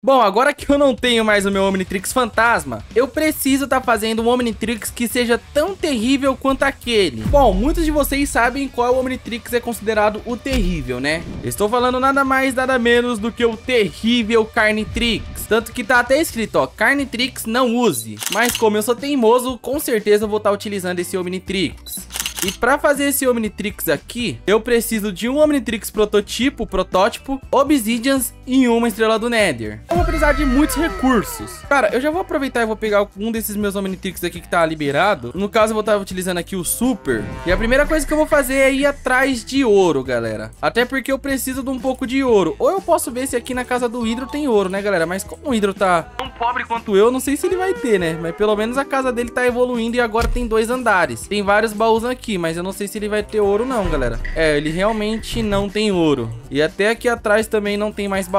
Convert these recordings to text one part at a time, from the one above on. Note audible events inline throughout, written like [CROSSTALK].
Bom, agora que eu não tenho mais o meu Omnitrix Fantasma, eu preciso estar tá fazendo um Omnitrix que seja tão terrível quanto aquele. Bom, muitos de vocês sabem qual Omnitrix é considerado o terrível, né? estou falando nada mais, nada menos do que o terrível Carnitrix. Tanto que tá até escrito, ó, Carnitrix não use. Mas como eu sou teimoso, com certeza eu vou estar tá utilizando esse Omnitrix. E para fazer esse Omnitrix aqui, eu preciso de um Omnitrix prototipo, protótipo, Obsidians e uma estrela do Nether. Eu vou precisar de muitos recursos. Cara, eu já vou aproveitar e vou pegar um desses meus Omnitrix aqui que tá liberado. No caso, eu vou estar utilizando aqui o Super. E a primeira coisa que eu vou fazer é ir atrás de ouro, galera. Até porque eu preciso de um pouco de ouro. Ou eu posso ver se aqui na casa do Hidro tem ouro, né, galera? Mas como o Hidro tá tão pobre quanto eu, não sei se ele vai ter, né? Mas pelo menos a casa dele tá evoluindo e agora tem dois andares. Tem vários baús aqui, mas eu não sei se ele vai ter ouro não, galera. É, ele realmente não tem ouro. E até aqui atrás também não tem mais baús.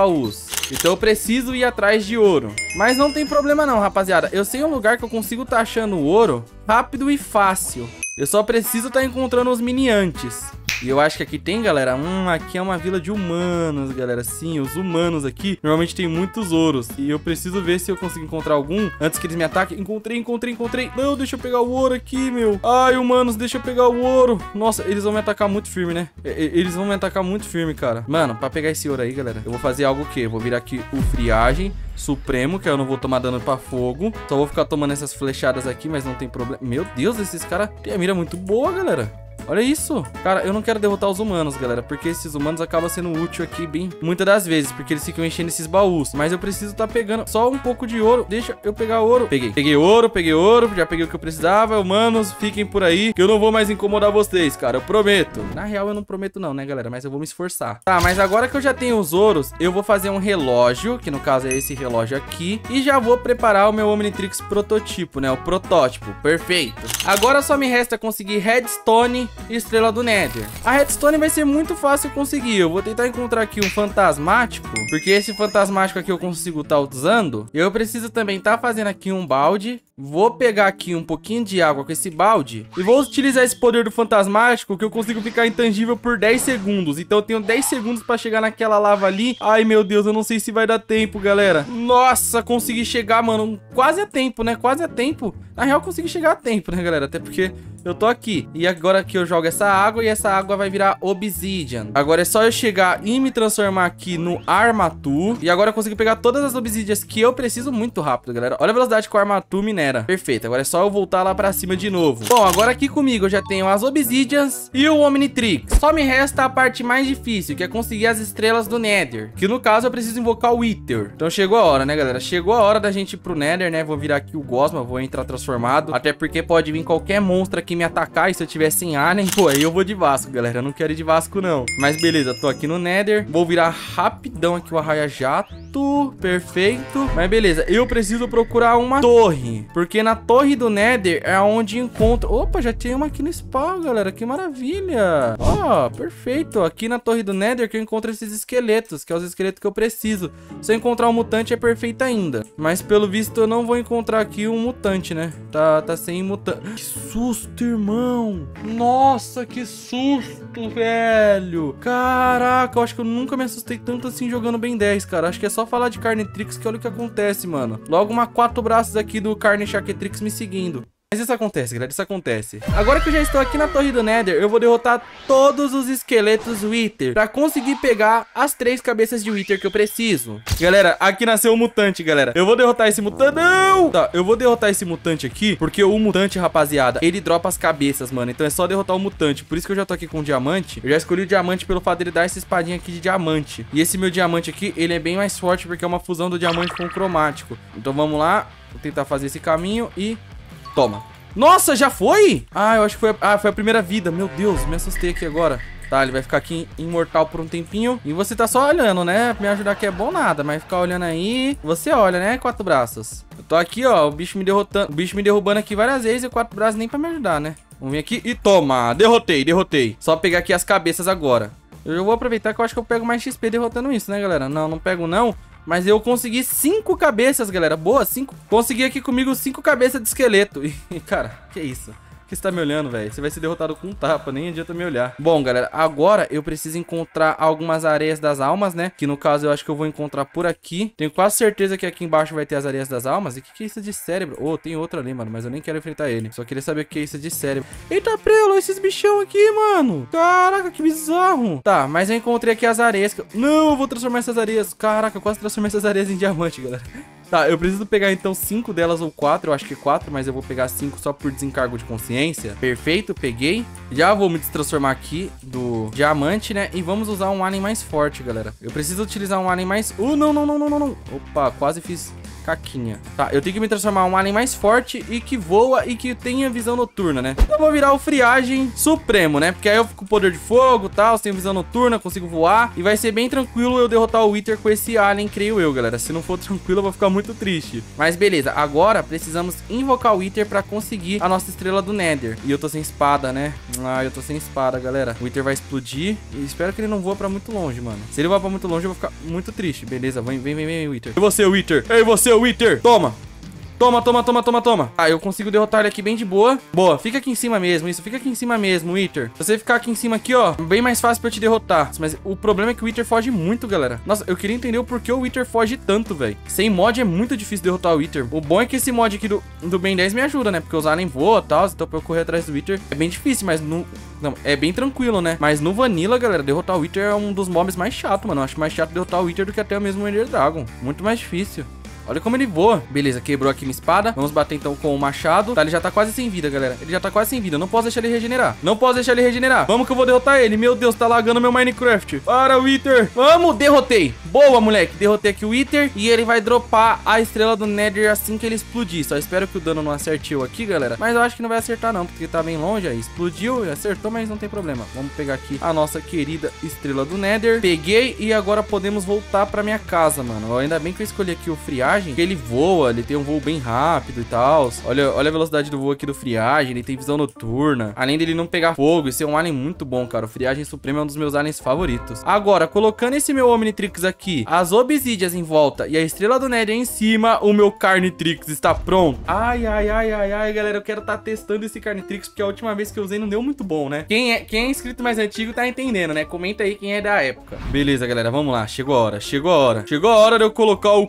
Então eu preciso ir atrás de ouro. Mas não tem problema não, rapaziada. Eu sei um lugar que eu consigo estar tá achando ouro rápido e fácil. Eu só preciso estar tá encontrando os miniantes. E eu acho que aqui tem, galera, hum, aqui é uma vila de humanos, galera. Sim, os humanos aqui normalmente tem muitos ouros. E eu preciso ver se eu consigo encontrar algum antes que eles me ataquem. Encontrei, encontrei, encontrei. Não, deixa eu pegar o ouro aqui, meu. Ai, humanos, deixa eu pegar o ouro. Nossa, eles vão me atacar muito firme, né? Eles vão me atacar muito firme, cara. Mano, pra pegar esse ouro aí, galera, eu vou fazer algo o quê? Vou virar aqui o friagem supremo, que eu não vou tomar dano pra fogo. Só vou ficar tomando essas flechadas aqui, mas não tem problema. Meu Deus, esses caras têm a mira muito boa, galera. Olha isso. Cara, eu não quero derrotar os humanos, galera, porque esses humanos acabam sendo útil aqui bem muitas das vezes, porque eles ficam enchendo esses baús. Mas eu preciso estar tá pegando só um pouco de ouro. Deixa eu pegar ouro. Peguei. Peguei ouro, peguei ouro, já peguei o que eu precisava. Humanos, fiquem por aí, que eu não vou mais incomodar vocês, cara, eu prometo. Na real, eu não prometo não, né, galera, mas eu vou me esforçar. Tá, mas agora que eu já tenho os ouros, eu vou fazer um relógio, que no caso é esse relógio aqui, e já vou preparar o meu Omnitrix prototipo, né, o protótipo. Perfeito. Agora só me resta conseguir redstone estrela do Nether. A redstone vai ser muito fácil conseguir. Eu vou tentar encontrar aqui um fantasmático, porque esse fantasmático aqui eu consigo estar tá usando. Eu preciso também estar tá fazendo aqui um balde. Vou pegar aqui um pouquinho de água com esse balde e vou utilizar esse poder do fantasmático que eu consigo ficar intangível por 10 segundos. Então eu tenho 10 segundos para chegar naquela lava ali. Ai, meu Deus, eu não sei se vai dar tempo, galera. Nossa, consegui chegar, mano. Quase a tempo, né? Quase a tempo. Na real, consegui chegar a tempo, né, galera? Até porque eu tô aqui. E agora que eu jogo essa água e essa água vai virar obsidian. Agora é só eu chegar e me transformar aqui no armatu. E agora eu consigo pegar todas as obsidias que eu preciso muito rápido, galera. Olha a velocidade que o armatu minera. Perfeito. Agora é só eu voltar lá pra cima de novo. Bom, agora aqui comigo eu já tenho as obsidians e o omnitrix. Só me resta a parte mais difícil, que é conseguir as estrelas do nether. Que no caso eu preciso invocar o Wither. Então chegou a hora, né, galera? Chegou a hora da gente ir pro nether, né? Vou virar aqui o Gosma, vou entrar transformado. Até porque pode vir qualquer monstro aqui me atacar. E se eu tiver sem né? Pô, aí eu vou de Vasco, galera. Eu não quero ir de Vasco, não. Mas beleza, tô aqui no Nether. Vou virar rapidão aqui o arraia-jato. Perfeito. Mas beleza, eu preciso procurar uma torre. Porque na torre do Nether é onde encontro... Opa, já tem uma aqui no spawn, galera. Que maravilha. Ó, oh, perfeito. Aqui na torre do Nether que eu encontro esses esqueletos, que é os esqueletos que eu preciso. Se eu encontrar um mutante é perfeito ainda. Mas pelo visto eu não vou encontrar aqui um mutante, né? Tá, tá sem mutante. Que susto, irmão. Nossa, que susto, velho. Caraca, eu acho que eu nunca me assustei tanto assim jogando Ben 10, cara. Acho que é só falar de Carnetrix que olha o que acontece, mano. Logo uma quatro braços aqui do Carne me seguindo. Mas isso acontece, galera, isso acontece. Agora que eu já estou aqui na torre do Nether, eu vou derrotar todos os esqueletos Wither pra conseguir pegar as três cabeças de Wither que eu preciso. Galera, aqui nasceu um mutante, galera. Eu vou derrotar esse mutante. Não! Tá, eu vou derrotar esse mutante aqui, porque o mutante, rapaziada, ele dropa as cabeças, mano. Então é só derrotar o mutante. Por isso que eu já tô aqui com o diamante. Eu já escolhi o diamante pelo fato dele dar essa espadinha aqui de diamante. E esse meu diamante aqui, ele é bem mais forte porque é uma fusão do diamante com o cromático. Então vamos lá. Vou tentar fazer esse caminho e Toma. Nossa, já foi? Ah, eu acho que foi a, ah, foi a primeira vida. Meu Deus, me assustei aqui agora. Tá, ele vai ficar aqui imortal por um tempinho. E você tá só olhando, né? Me ajudar aqui é bom nada, mas ficar olhando aí... Você olha, né? Quatro braços. Eu tô aqui, ó, o bicho me derrotando... O bicho me derrubando aqui várias vezes e quatro braços nem pra me ajudar, né? Vamos vir aqui e toma. Derrotei, derrotei. Só pegar aqui as cabeças agora. Eu vou aproveitar que eu acho que eu pego mais XP derrotando isso, né, galera? Não, não pego não. Mas eu consegui cinco cabeças, galera. Boa, cinco. Consegui aqui comigo cinco cabeças de esqueleto. [LAUGHS] E, cara, que isso? Que você tá me olhando, velho? Você vai ser derrotado com um tapa, nem adianta me olhar. Bom, galera, agora eu preciso encontrar algumas areias das almas, né? Que no caso eu acho que eu vou encontrar por aqui. Tenho quase certeza que aqui embaixo vai ter as areias das almas. E o que, que é isso de cérebro? Oh, tem outro ali, mano, mas eu nem quero enfrentar ele. Só queria saber o que é isso de cérebro. Eita, prelo, esses bichão aqui, mano. Caraca, que bizarro. Tá, mas eu encontrei aqui as areias. Que... Não, eu vou transformar essas areias. Caraca, eu quase transformei essas areias em diamante, galera. Tá, eu preciso pegar então cinco delas ou quatro, eu acho que quatro, mas eu vou pegar cinco só por desencargo de consciência. Perfeito, peguei. Já vou me destransformar aqui do diamante, né? E vamos usar um alien mais forte, galera. Eu preciso utilizar um alien mais... Uh, não, não, não, não, não, não. Opa, quase fiz Tá, eu tenho que me transformar em um alien mais forte e que voa e que tenha visão noturna, né? Eu vou virar o friagem supremo, né? Porque aí eu fico com poder de fogo e tal, tenho visão noturna, consigo voar. E vai ser bem tranquilo eu derrotar o Wither com esse alien, creio eu, galera. Se não for [LAUGHS] tranquilo, eu vou ficar muito triste. Mas beleza, agora precisamos invocar o Wither pra conseguir a nossa estrela do Nether. E eu tô sem espada, né? Ah, eu tô sem espada, galera. O Wither vai explodir e espero que ele não voa pra muito longe, mano. Se ele voar pra muito longe, eu vou ficar muito triste. Beleza, vem, vem, vem, vem, Wither. E você, Wither? Ei, você, Wither! Toma! Toma, toma, toma, toma, toma. Ah, eu consigo derrotar ele aqui bem de boa. Boa, fica aqui em cima mesmo, isso. Fica aqui em cima mesmo, Wither. Se você ficar aqui em cima aqui, ó, bem mais fácil pra eu te derrotar. Mas o problema é que o Wither foge muito, galera. Nossa, eu queria entender o porquê o Wither foge tanto, velho. Sem mod é muito difícil derrotar o Wither. O bom é que esse mod aqui do, do Ben 10 me ajuda, né? Porque os aliens voam e tal, então pra eu correr atrás do Wither é bem difícil, mas no... Não, é bem tranquilo, né? Mas no Vanilla, galera, derrotar o Wither é um dos mobs mais chato, mano. Eu acho mais chato derrotar o Wither do que até mesmo o Ender Dragon. Muito mais difícil. Olha como ele voa. Beleza, quebrou aqui minha espada. Vamos bater então com o machado. Tá, ele já tá quase sem vida, galera. Ele já tá quase sem vida. Eu não posso deixar ele regenerar. Não posso deixar ele regenerar. Vamos que eu vou derrotar ele. Meu Deus, tá lagando meu Minecraft. Para, Wither. Vamos, derrotei. Boa, moleque. Derrotei aqui o Wither. E ele vai dropar a estrela do Nether assim que ele explodir. Só espero que o dano não acerte eu aqui, galera. Mas eu acho que não vai acertar não, porque tá bem longe aí. Explodiu, acertou, mas não tem problema. Vamos pegar aqui a nossa querida estrela do Nether. Peguei e agora podemos voltar pra minha casa, mano. Ainda bem que eu escolhi aqui o friagem, que ele voa ele tem um voo bem rápido e tal. Olha, olha a velocidade do voo aqui do Friagem, ele tem visão noturna. Além dele não pegar fogo, esse é um alien muito bom, cara. O Friagem Supremo é um dos meus aliens favoritos. Agora, colocando esse meu Omnitrix aqui, as obsidias em volta e a estrela do Nether em cima, o meu Carnitrix está pronto. Ai, ai, ai, ai, ai, galera, eu quero estar tá testando esse Carnitrix, porque a última vez que eu usei não deu muito bom, né? Quem é, quem é inscrito mais antigo tá entendendo, né? Comenta aí quem é da época. Beleza, galera, vamos lá. Chegou a hora, chegou a hora. Chegou a hora de eu colocar o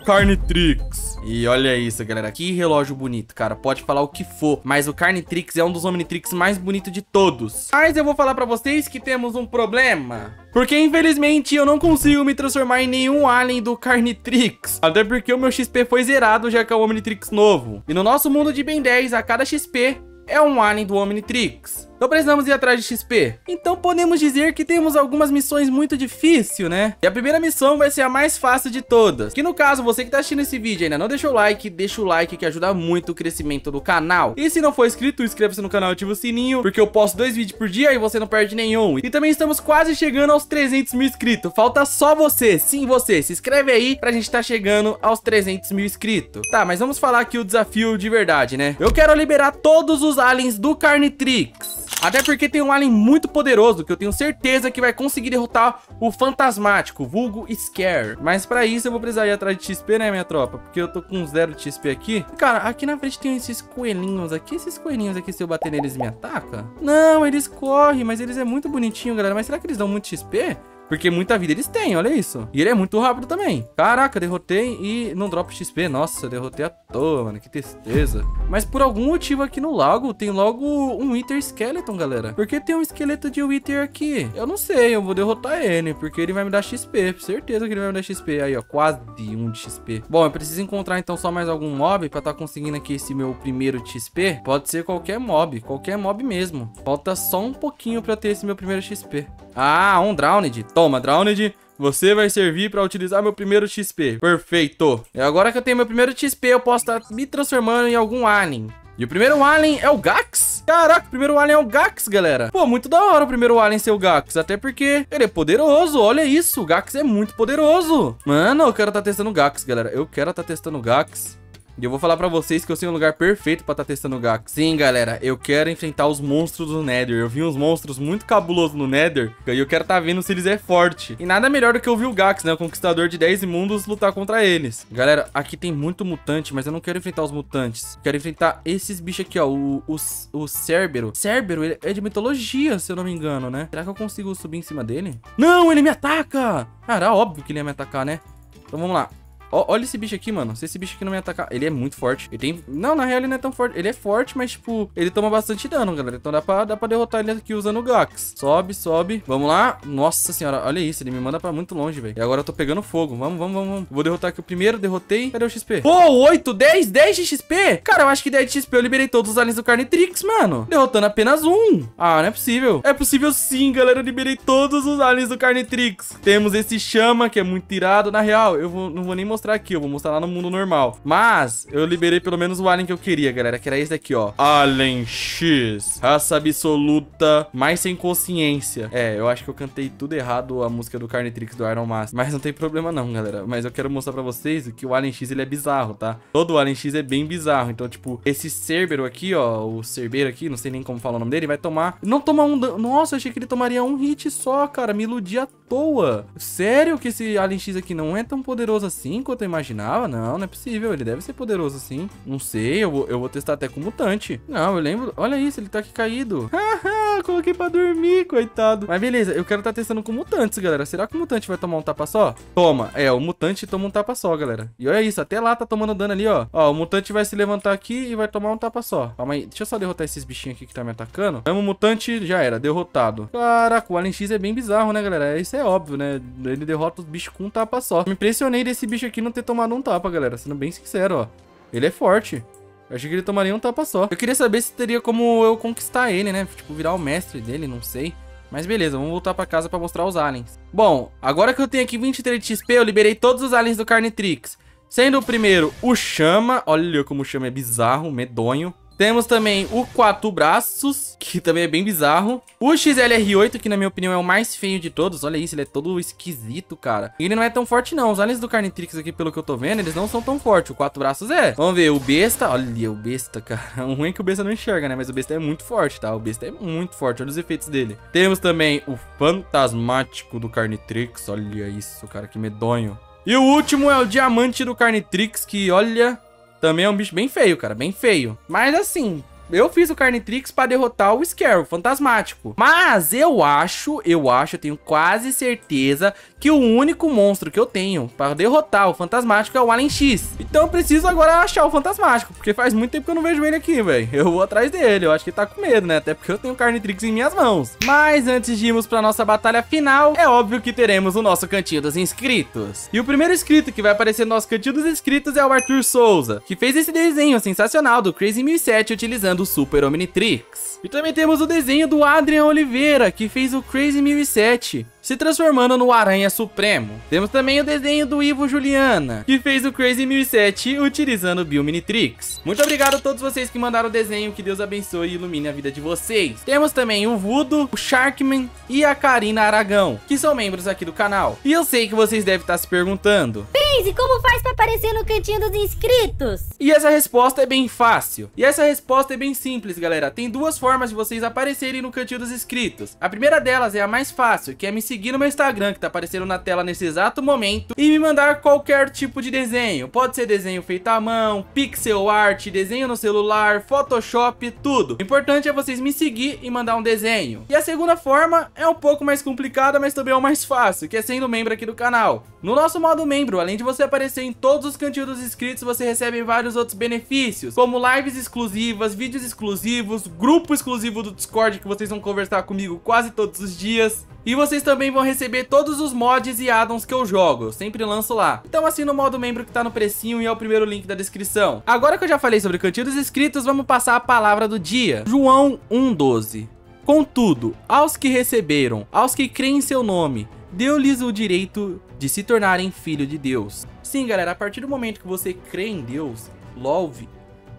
Carnitrix. E olha isso, galera. Que relógio bonito, cara. Pode falar o que for, mas o Carnitrix é um dos Omnitrix mais bonitos de todos. Mas eu vou falar pra vocês que temos um problema. Porque, infelizmente, eu não consigo me transformar em nenhum alien do Carnitrix. Até porque o meu XP foi zerado, já que é o Omnitrix novo. E no nosso mundo de Ben 10, a cada XP é um alien do Omnitrix. Então precisamos ir atrás de XP. Então podemos dizer que temos algumas missões muito difíceis, né? E a primeira missão vai ser a mais fácil de todas. Que no caso, você que tá assistindo esse vídeo ainda não deixou o like, deixa o like que ajuda muito o crescimento do canal. E se não for inscrito, inscreva-se no canal e ativa o sininho, porque eu posto dois vídeos por dia e você não perde nenhum. E também estamos quase chegando aos 300 mil inscritos. Falta só você, sim você. Se inscreve aí pra gente tá chegando aos 300 mil inscritos. Tá, mas vamos falar aqui o desafio de verdade, né? Eu quero liberar todos os aliens do Carnitrix. Até porque tem um alien muito poderoso que eu tenho certeza que vai conseguir derrotar o Fantasmático, vulgo Scare. Mas pra isso eu vou precisar ir atrás de XP, né, minha tropa? Porque eu tô com zero de XP aqui. Cara, aqui na frente tem esses coelhinhos aqui. Esses coelhinhos aqui, se eu bater neles, me ataca? Não, eles correm, mas eles é muito bonitinho, galera. Mas será que eles dão muito XP? Porque muita vida eles têm, olha isso. E ele é muito rápido também. Caraca, derrotei e não drop XP. Nossa, derrotei à toa, mano. Que tristeza. Mas por algum motivo aqui no lago tem logo um Wither Skeleton, galera. Por que tem um esqueleto de Wither aqui? Eu não sei, eu vou derrotar ele. Porque ele vai me dar XP. Certeza que ele vai me dar XP. Aí, ó, quase um de XP. Bom, eu preciso encontrar então só mais algum mob pra tá conseguindo aqui esse meu primeiro de XP. Pode ser qualquer mob, qualquer mob mesmo. Falta só um pouquinho pra ter esse meu primeiro XP. Ah, um Drowned. Toma, Drowned. Você vai servir para utilizar meu primeiro XP. Perfeito. E agora que eu tenho meu primeiro XP, eu posso estar tá me transformando em algum alien. E o primeiro alien é o Gax? Caraca, o primeiro alien é o Gax, galera. Pô, muito da hora o primeiro alien ser o Gax. Até porque ele é poderoso. Olha isso, o Gax é muito poderoso. Mano, eu quero estar tá testando o Gax, galera. Eu quero estar tá testando o Gax. E eu vou falar pra vocês que eu sei um lugar perfeito pra estar tá testando o Gax. Sim, galera, eu quero enfrentar os monstros do Nether. Eu vi uns monstros muito cabulosos no Nether, e eu quero tá vendo se eles é forte. E nada melhor do que eu vi o Gax, né, o conquistador de 10 imundos, lutar contra eles. Galera, aqui tem muito mutante, mas eu não quero enfrentar os mutantes. Eu quero enfrentar esses bichos aqui, ó, o, o, o Cerbero. Cerbero, ele é de mitologia, se eu não me engano, né? Será que eu consigo subir em cima dele? Não, ele me ataca! Cara, óbvio que ele ia me atacar, né? Então vamos lá. Ó, olha esse bicho aqui, mano. Se esse bicho aqui não me atacar... Ele é muito forte. Ele tem... Não, na real ele não é tão forte. Ele é forte, mas, tipo... Ele toma bastante dano, galera. Então dá pra, dá pra derrotar ele aqui usando o Gax. Sobe, sobe. Vamos lá. Nossa senhora. Olha isso. Ele me manda pra muito longe, velho. E agora eu tô pegando fogo. Vamos, vamos, vamos, vamos. Vou derrotar aqui o primeiro. Derrotei. Cadê o XP? Pô, 8, 10, 10 de XP? Cara, eu acho que 10 de XP eu liberei todos os aliens do Carnitrix, mano. Derrotando apenas um. Ah, não é possível. É possível sim, galera. Eu liberei todos os aliens do Carnitrix. Temos esse chama, que é muito irado. Na real, eu vou, não vou nem mostrar aqui. Eu vou mostrar lá no mundo normal. Mas eu liberei pelo menos o alien que eu queria, galera, que era esse daqui, ó. Alien X. Raça absoluta, mais sem consciência. É, eu acho que eu cantei tudo errado a música do Carnitrix do Iron Master. Mas não tem problema não, galera. Mas eu quero mostrar pra vocês que o Alien X, ele é bizarro, tá? Todo Alien X é bem bizarro. Então, tipo, esse Cerbero aqui, ó, o Cerbeiro aqui, não sei nem como falar o nome dele, vai tomar... Não tomar um... Nossa, eu achei que ele tomaria um hit só, cara. Me iludi à toa. Sério que esse Alien X aqui não é tão poderoso assim quanto eu imaginava? Não, não é possível. Ele deve ser poderoso assim. Não sei, eu vou, eu vou testar até com mutante. Não, eu lembro. Olha isso, ele tá aqui caído. [LAUGHS] Haha, coloquei pra dormir, coitado. Mas beleza, eu quero estar tá testando com mutantes, galera. Será que o mutante vai tomar um tapa só? Toma. É, o mutante toma um tapa só, galera. E olha isso, até lá tá tomando dano ali, ó. Ó, o mutante vai se levantar aqui e vai tomar um tapa só. Calma aí, deixa eu só derrotar esses bichinhos aqui que tá me atacando. Vamos, mutante, já era, derrotado. Caraca, o Alien X é bem bizarro, né, galera? Isso é óbvio, né? Ele derrota os bichos com um tapa só. Me impressionei desse bicho aqui não ter tomado um tapa, galera sendo bem sincero, ó. Ele é forte. Eu achei que ele tomaria um tapa só. Eu queria saber se teria como eu conquistar ele, né? Tipo, virar o mestre dele, não sei. Mas beleza, vamos voltar pra casa pra mostrar os aliens. Bom, agora que eu tenho aqui 23 de XP, eu liberei todos os aliens do Carnitrix. Sendo o primeiro o Chama. Olha como o Chama é bizarro, medonho. Temos também o Quatro Braços, que também é bem bizarro. O XLR8, que na minha opinião é o mais feio de todos. Olha isso, ele é todo esquisito, cara. Ele não é tão forte, não. Os aliens do Carnitrix aqui, pelo que eu tô vendo, eles não são tão fortes. O Quatro Braços é. Vamos ver, o Besta. Olha o Besta, cara. [LAUGHS] O ruim é que o Besta não enxerga, né? Mas o Besta é muito forte, tá? O Besta é muito forte. Olha os efeitos dele. Temos também o Fantasmático do Carnitrix. Olha isso, cara, que medonho. E o último é o Diamante do Carnitrix, que, olha, também é um bicho bem feio, cara, bem feio. Mas assim, eu fiz o Carnitrix pra derrotar o Scare, o fantasmático. Mas eu acho, eu acho, eu tenho quase certeza que o único monstro que eu tenho para derrotar o fantasmático é o Alien X. Então eu preciso agora achar o fantasmático, porque faz muito tempo que eu não vejo ele aqui, velho. Eu vou atrás dele, eu acho que ele tá com medo, né? Até porque eu tenho o Carnitrix em minhas mãos. Mas antes de irmos pra nossa batalha final, é óbvio que teremos o nosso cantinho dos inscritos. E o primeiro inscrito que vai aparecer no nosso cantinho dos inscritos é o Arthur Souza, que fez esse desenho sensacional do Crazy 1007 utilizando do Super Omnitrix. E também temos o desenho do Adrian Oliveira, que fez o Crazy 1007 se transformando no Aranha Supremo. Temos também o desenho do Ivo Juliana, que fez o Crazy 1007 utilizando o Biominitrix. Muito obrigado a todos vocês que mandaram o desenho, que Deus abençoe e ilumine a vida de vocês. Temos também o Vudo, o Sharkman e a Karina Aragão, que são membros aqui do canal. E eu sei que vocês devem estar se perguntando... Pense, como faz para aparecer no cantinho dos inscritos? E essa resposta é bem fácil. E essa resposta é bem simples, galera. Tem duas formas de vocês aparecerem no cantinho dos inscritos. A primeira delas é a mais fácil, que é me seguir no meu Instagram, que tá aparecendo na tela nesse exato momento, e me mandar qualquer tipo de desenho. Pode ser desenho feito à mão, pixel art, desenho no celular, Photoshop, tudo. O importante é vocês me seguir e mandar um desenho. E a segunda forma é um pouco mais complicada, mas também é o mais fácil, que é sendo membro aqui do canal. No nosso modo membro, além de você aparecer em todos os cantinhos dos inscritos, você recebe vários outros benefícios, como lives exclusivas, vídeos exclusivos, grupo exclusivo do Discord que vocês vão conversar comigo quase todos os dias, e vocês também vão receber todos os mods e addons que eu jogo, eu sempre lanço lá. Então assina o modo membro que tá no precinho e é o primeiro link da descrição. Agora que eu já falei sobre o cantinho dos inscritos, vamos passar a palavra do dia. João 1,12 Contudo, aos que receberam, aos que creem em seu nome, deu-lhes o direito de se tornarem filho de Deus. Sim, galera, a partir do momento que você crê em Deus, louve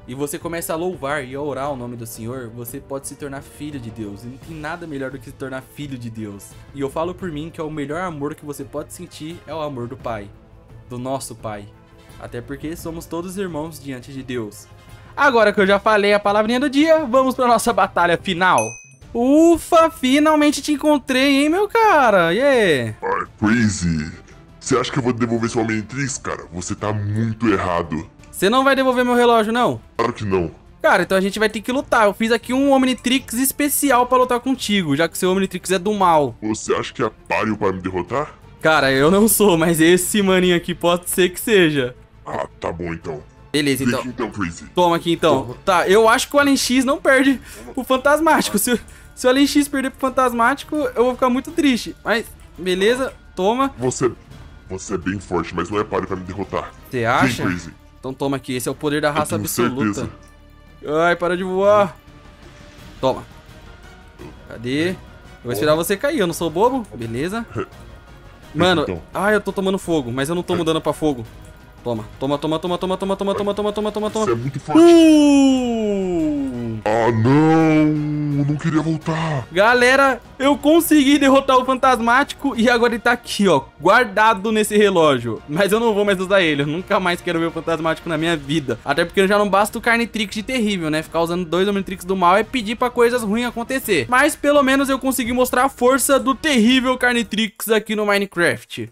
e você começa a louvar e a orar o nome do Senhor, você pode se tornar filho de Deus. E não tem nada melhor do que se tornar filho de Deus. E eu falo por mim que é o melhor amor que você pode sentir é o amor do Pai, do nosso Pai. Até porque somos todos irmãos diante de Deus. Agora que eu já falei a palavrinha do dia, vamos pra nossa batalha final. Ufa, finalmente te encontrei, hein, meu cara? Yeah. Ah, Crazy, você acha que eu vou devolver sua Omnitrix, cara? Você tá muito errado. Você não vai devolver meu relógio, não? Claro que não. Cara, então a gente vai ter que lutar. Eu fiz aqui um Omnitrix especial pra lutar contigo, já que seu Omnitrix é do mal. Você acha que é páreo para me derrotar? Cara, eu não sou, mas esse maninho aqui pode ser que seja. Ah, tá bom então. Beleza, então. aqui então, Crazy. Toma aqui então. Tá, eu acho que o Alien X não perde o Fantasmático. Se, se o Alien X perder pro Fantasmático, eu vou ficar muito triste. Mas, beleza, toma. Você, você é bem forte, mas não é páreo para me derrotar. Você acha? Então toma aqui, esse é o poder da raça absoluta. certeza. Ai, para de voar. Toma. Cadê? Eu vou esperar você cair, eu não sou bobo. Beleza. Mano, Então. ai, eu tô tomando fogo, mas eu não tô mudando pra fogo. Toma, toma, toma, toma, toma, toma, toma, toma, toma, toma, toma, Você é toma. muito forte. Uh! Ah, não! Não queria voltar. Galera, eu consegui derrotar o Fantasmático e agora ele tá aqui, ó, guardado nesse relógio. Mas eu não vou mais usar ele, eu nunca mais quero ver o Fantasmático na minha vida. Até porque já não basta o Carnitrix de terrível, né? Ficar usando dois Omnitrix do mal é pedir pra coisas ruins acontecer. Mas pelo menos eu consegui mostrar a força do terrível Carnitrix aqui no Minecraft.